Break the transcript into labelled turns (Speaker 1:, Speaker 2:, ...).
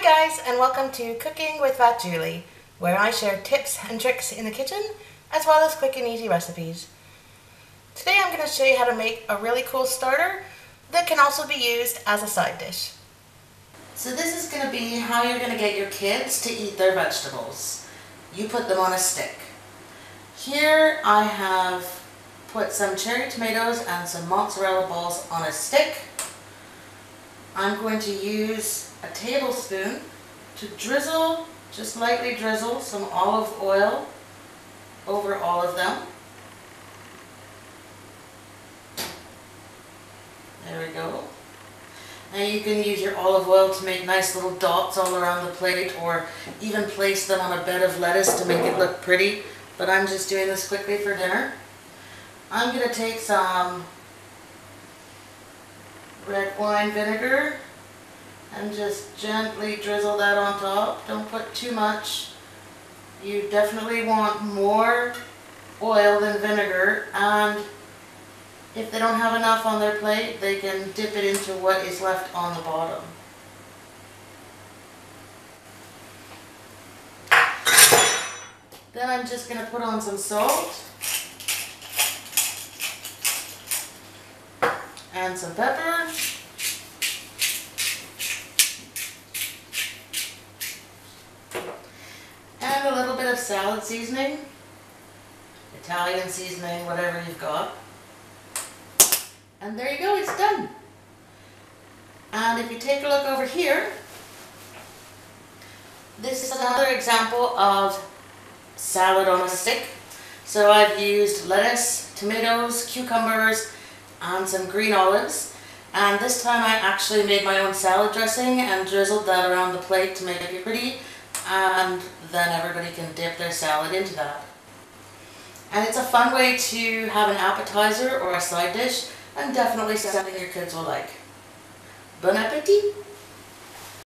Speaker 1: Hi guys and welcome to Cooking with Fat Julie, where I share tips and tricks in the kitchen as well as quick and easy recipes. Today I'm going to show you how to make a really cool starter that can also be used as a side dish. So this is going to be how you're going to get your kids to eat their vegetables. You put them on a stick. Here I have put some cherry tomatoes and some mozzarella balls on a stick. I'm going to use a tablespoon to drizzle, just lightly drizzle some olive oil over all of them. There we go. Now you can use your olive oil to make nice little dots all around the plate or even place them on a bed of lettuce to make it look pretty. But I'm just doing this quickly for dinner. I'm going to take some red wine vinegar and just gently drizzle that on top. Don't put too much. You definitely want more oil than vinegar and if they don't have enough on their plate, they can dip it into what is left on the bottom. Then I'm just going to put on some salt and some pepper. And a little bit of salad seasoning, Italian seasoning, whatever you've got. And there you go, it's done. And if you take a look over here, this is another example of salad on a stick. So I've used lettuce, tomatoes, cucumbers, and some green olives. And this time I actually made my own salad dressing and drizzled that around the plate to make it pretty. And then everybody can dip their salad into that. And it's a fun way to have an appetizer or a side dish and definitely something your kids will like. Bon appetit!